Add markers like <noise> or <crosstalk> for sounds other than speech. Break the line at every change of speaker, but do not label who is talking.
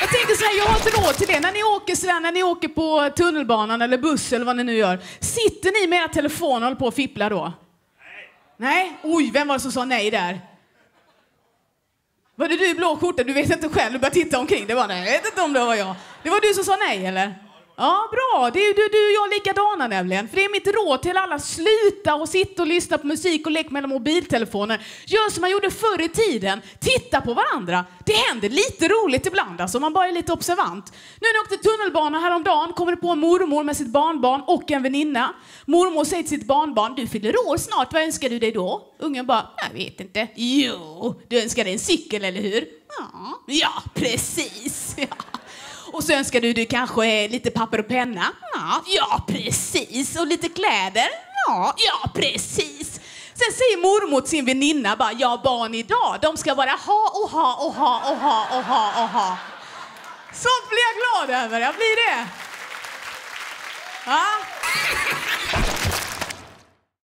Jag tänker så här, jag har inte råd till det. När ni åker sådär, när ni åker på tunnelbanan eller buss eller vad ni nu gör. Sitter ni med era telefoner och håller på och fipplar då? Nej. Nej? Oj, vem var det som sa nej där? Var det du i blå skjorta? Du vet inte själv, du bara titta omkring. Det var nej, jag vet inte om det var jag. Det var du som sa nej eller? Ja, bra. Det är du, du och jag likadana nämligen. För det är mitt råd till alla. Sluta och sitta och lyssna på musik och lek med mobiltelefoner. Gör som man gjorde förr i tiden. Titta på varandra. Det händer lite roligt ibland alltså, om man bara är lite observant. Nu när jag åkte tunnelbana häromdagen kommer det på en mormor med sitt barnbarn och en väninna. Mormor säger till sitt barnbarn, du fyller år snart, vad önskar du dig då? Ungen bara, jag vet inte. Jo, du önskar dig en cykel, eller hur? Ja, ja precis. <laughs> Ja. Så önskar du dig kanske lite papper och penna? Ja, ja precis. Och lite kläder? Ja, ja precis. Sen säger mormor till sin väninna bara, ja barn idag, de ska bara ha och ha och ha och ha och ha och ha. Sånt blir jag glad över, jag blir det. Ja.